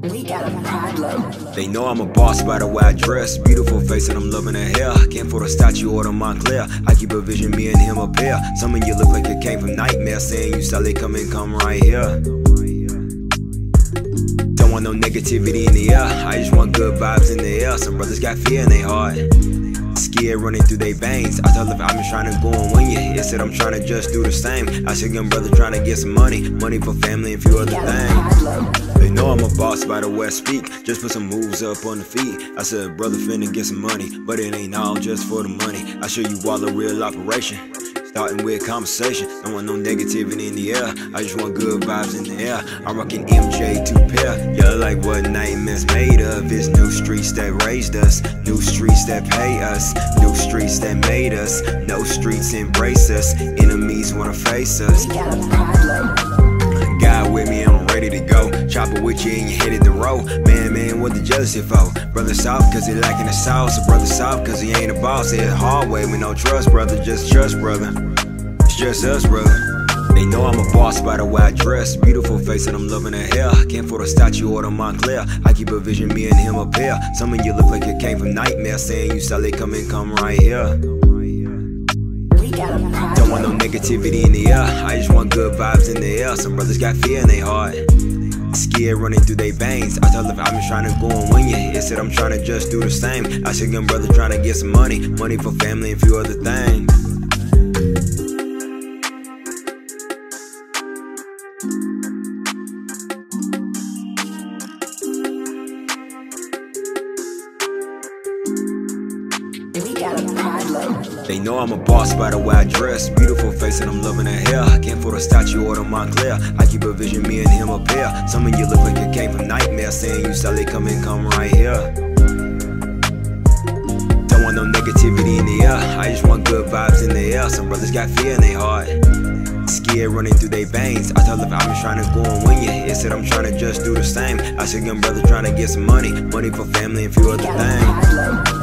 problem. They know I'm a boss by the way I dress. Beautiful face and I'm loving her hair. Can't afford a statue or the Moncler. I keep a vision, me and him a pair. Some of you look like it came from nightmare. Saying you solid, come and come right here. Don't want no negativity in the air. I just want good vibes in the air. Some brothers got fear in their heart. Scared running through their veins. I told them I'm just trying to go and win you. It said I'm trying to just do the same. I said young brother trying to get some money. Money for family and few other things. They know I'm a boss by the way I speak. Just put some moves up on the feet. I said brother finna get some money. But it ain't all just for the money. I show you all the real operation. Starting with conversation, don't want no negativity in the air. I just want good vibes in the air. I'm rocking MJ two pair. Yeah, like what nightmares made of. It's new streets that raised us, new streets that pay us, new streets that made us. No streets embrace us. Enemies wanna face us. God with me, I'm ready to go. Chopper with you and you headed the road. Man, man, what the jealousy for? Brother soft cause he lacking the sauce. Brother soft cause he ain't a boss. It's hard way with no trust, brother. Just trust, brother. It's just us, brother. They know I'm a boss by the way I dress. Beautiful face and I'm loving her hair. Can't afford a statue or the Moncler. I keep a vision, me and him a pair. Some of you look like you came from nightmare. Saying you solid, come and come right here. Don't want no negativity in the air. I just want good vibes in the air. Some brothers got fear in their heart. Scared running through their veins. I told them I'm trying to go and win you. It said I'm trying to just do the same. I said young brother trying to get some money. Money for family and few other things. They know I'm a boss by the way I dress. Beautiful face and I'm loving her hair. Can't afford a statue or the Moncler. I keep a vision, me and him a pair. Some of you look like it came from nightmare. Saying you solid, come and come right here. Don't want no negativity in the air. I just want good vibes in the air. Some brothers got fear in their heart. Scared running through their veins. I told them I'm just trying to go and win you. It said I'm trying to just do the same. I said young brother trying to get some money. Money for family and few other things.